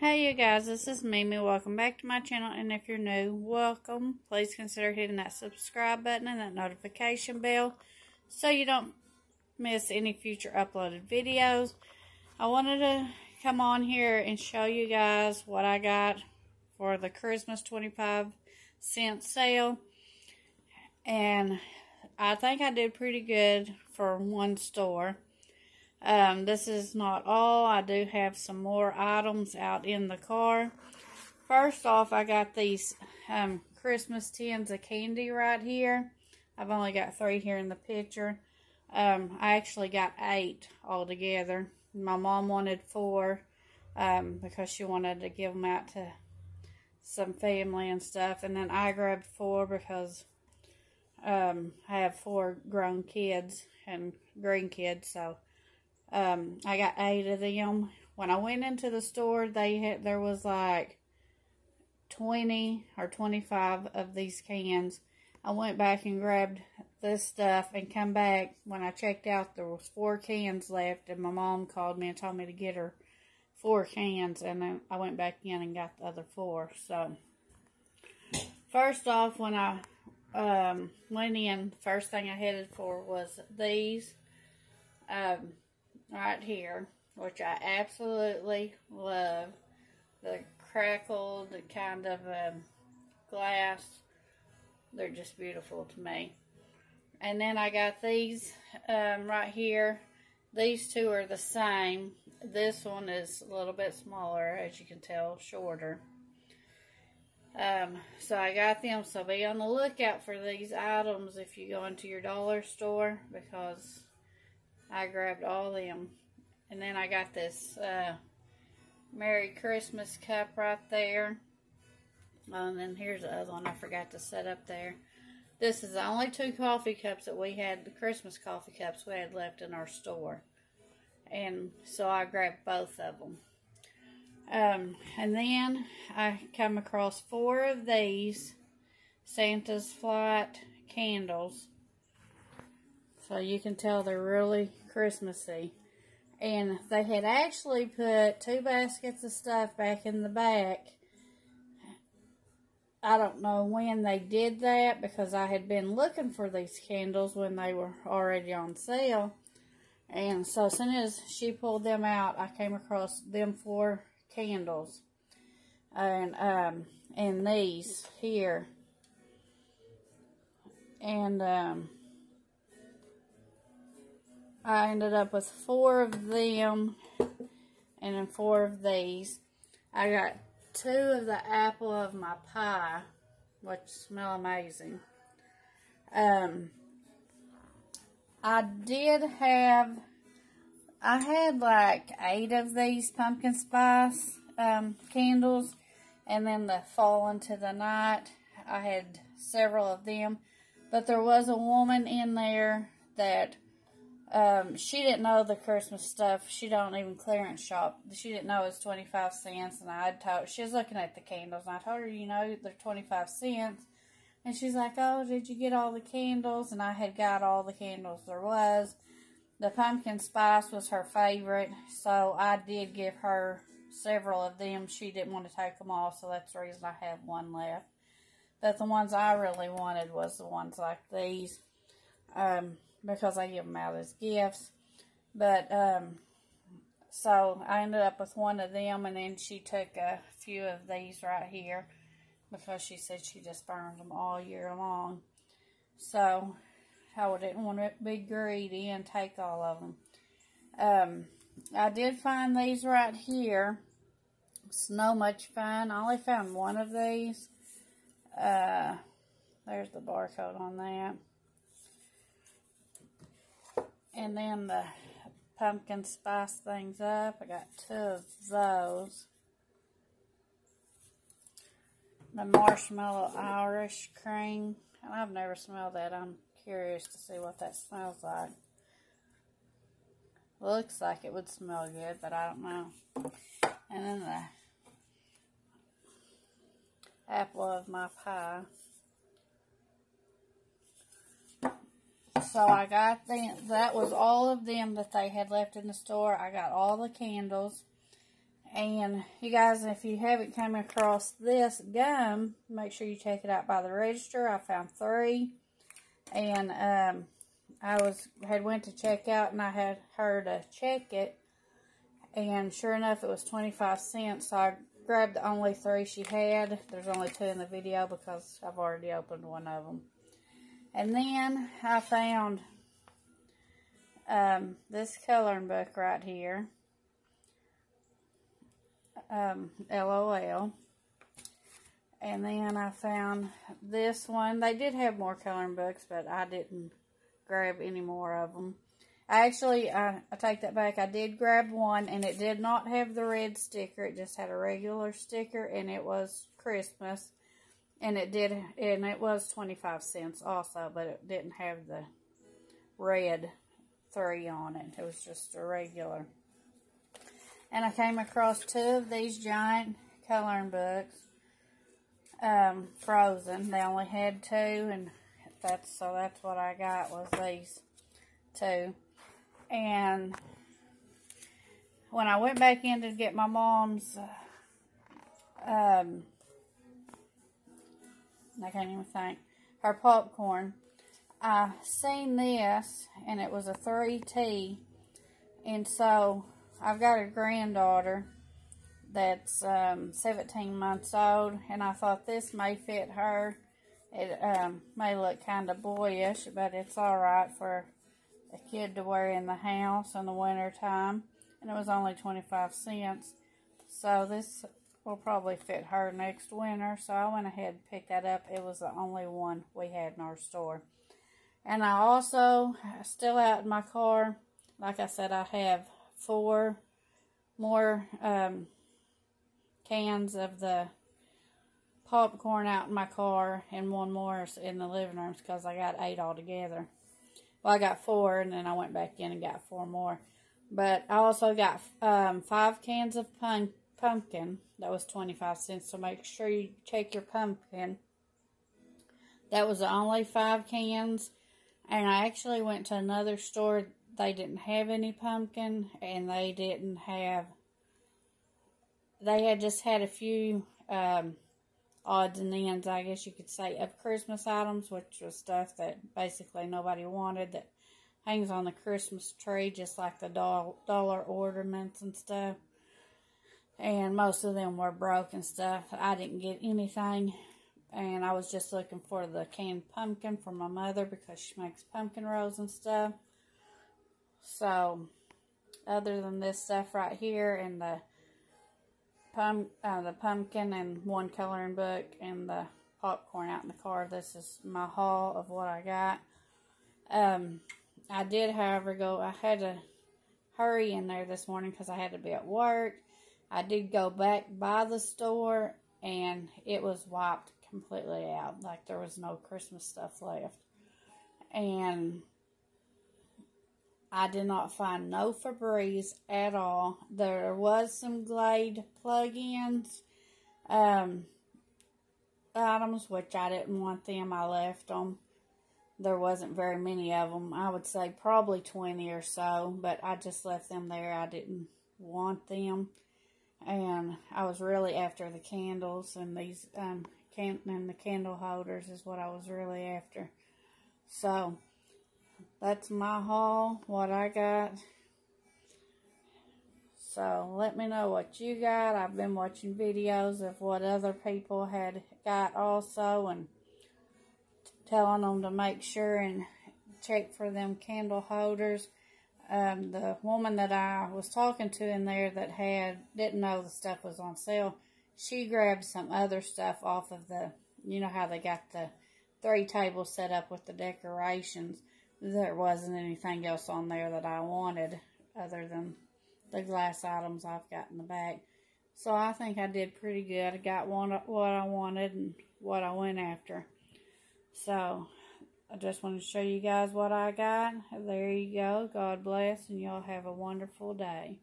Hey you guys, this is Mimi. Welcome back to my channel and if you're new, welcome. Please consider hitting that subscribe button and that notification bell so you don't miss any future uploaded videos. I wanted to come on here and show you guys what I got for the Christmas 25 cent sale. And I think I did pretty good for one store. Um, this is not all. I do have some more items out in the car. First off, I got these um, Christmas tins of candy right here. I've only got three here in the picture. Um, I actually got eight altogether. My mom wanted four um, because she wanted to give them out to some family and stuff. And then I grabbed four because um, I have four grown kids and grandkids, so um, I got eight of them. When I went into the store, they had there was like 20 or 25 of these cans. I went back and grabbed this stuff and come back. When I checked out, there was four cans left, and my mom called me and told me to get her four cans, and then I went back in and got the other four. So, first off, when I um, went in, first thing I headed for was these. Um, right here, which I absolutely love. The crackled kind of um, glass. They're just beautiful to me. And then I got these um, right here. These two are the same. This one is a little bit smaller, as you can tell, shorter. Um, so I got them, so be on the lookout for these items if you go into your dollar store because I grabbed all of them. And then I got this uh, Merry Christmas cup right there. Oh, and then here's the other one I forgot to set up there. This is the only two coffee cups that we had, the Christmas coffee cups we had left in our store. And so I grabbed both of them. Um, and then I come across four of these Santa's Flight candles. So you can tell they're really Christmassy. And they had actually put two baskets of stuff back in the back. I don't know when they did that because I had been looking for these candles when they were already on sale. And so as soon as she pulled them out, I came across them four candles. And, um, and these here. And, um, I ended up with four of them and then four of these. I got two of the apple of my pie, which smell amazing. Um, I did have, I had like eight of these pumpkin spice um, candles, and then the fall into the night, I had several of them, but there was a woman in there that um, she didn't know the Christmas stuff. She don't even clearance shop. She didn't know it was 25 cents. And I told, she was looking at the candles. And I told her, you know, they're 25 cents. And she's like, oh, did you get all the candles? And I had got all the candles there was. The pumpkin spice was her favorite. So I did give her several of them. She didn't want to take them all. So that's the reason I have one left. But the ones I really wanted was the ones like these. Um, because I give them out as gifts. But, um, so I ended up with one of them, and then she took a few of these right here because she said she just burns them all year long. So I didn't want to be greedy and take all of them. Um, I did find these right here. It's Snow Much Fun. I only found one of these. Uh, there's the barcode on that. And then the pumpkin spice things up. I got two of those. The marshmallow Irish cream. And I've never smelled that. I'm curious to see what that smells like. Looks like it would smell good, but I don't know. And then the apple of my pie. So I got them. That was all of them that they had left in the store. I got all the candles. And you guys, if you haven't come across this gum, make sure you check it out by the register. I found three. And um, I was had went to check out and I had her to check it. And sure enough, it was 25 cents. So I grabbed the only three she had. There's only two in the video because I've already opened one of them. And then I found um, this coloring book right here um, LOL. And then I found this one. They did have more coloring books, but I didn't grab any more of them. I actually, I, I take that back. I did grab one, and it did not have the red sticker. It just had a regular sticker, and it was Christmas. And it did, and it was 25 cents also, but it didn't have the red three on it. It was just a regular. And I came across two of these giant coloring books. Um, frozen. They only had two and that's so that's what I got was these two. And when I went back in to get my mom's um I can't even think her popcorn I seen this and it was a 3T and so I've got a granddaughter that's um, 17 months old, and I thought this may fit her. It um, may look kind of boyish, but it's alright for a kid to wear in the house in the winter time. And it was only 25 cents. So this will probably fit her next winter. So I went ahead and picked that up. It was the only one we had in our store. And I also, still out in my car, like I said, I have four more um, cans of the popcorn out in my car and one more in the living room because I got eight altogether. Well, I got four and then I went back in and got four more. But I also got um, five cans of pun pumpkin. That was 25 cents. So make sure you check your pumpkin. That was only five cans. And I actually went to another store they didn't have any pumpkin and they didn't have they had just had a few um, odds and ends i guess you could say of christmas items which was stuff that basically nobody wanted that hangs on the christmas tree just like the doll, dollar ornaments and stuff and most of them were broken stuff i didn't get anything and i was just looking for the canned pumpkin for my mother because she makes pumpkin rolls and stuff so, other than this stuff right here and the pump, uh, the pumpkin and one coloring book and the popcorn out in the car, this is my haul of what I got. Um, I did, however, go, I had to hurry in there this morning because I had to be at work. I did go back by the store and it was wiped completely out. Like there was no Christmas stuff left. And I did not find no Febreze at all. There was some Glade plug-ins um, items, which I didn't want them. I left them. There wasn't very many of them. I would say probably 20 or so, but I just left them there. I didn't want them. And I was really after the candles and these, um, can and the candle holders is what I was really after. So, that's my haul, what I got. So let me know what you got. I've been watching videos of what other people had got also and telling them to make sure and check for them candle holders. Um, the woman that I was talking to in there that had didn't know the stuff was on sale, she grabbed some other stuff off of the, you know how they got the three tables set up with the decorations there wasn't anything else on there that I wanted other than the glass items I've got in the back. So I think I did pretty good. I got one what I wanted and what I went after. So I just wanted to show you guys what I got. There you go. God bless and y'all have a wonderful day.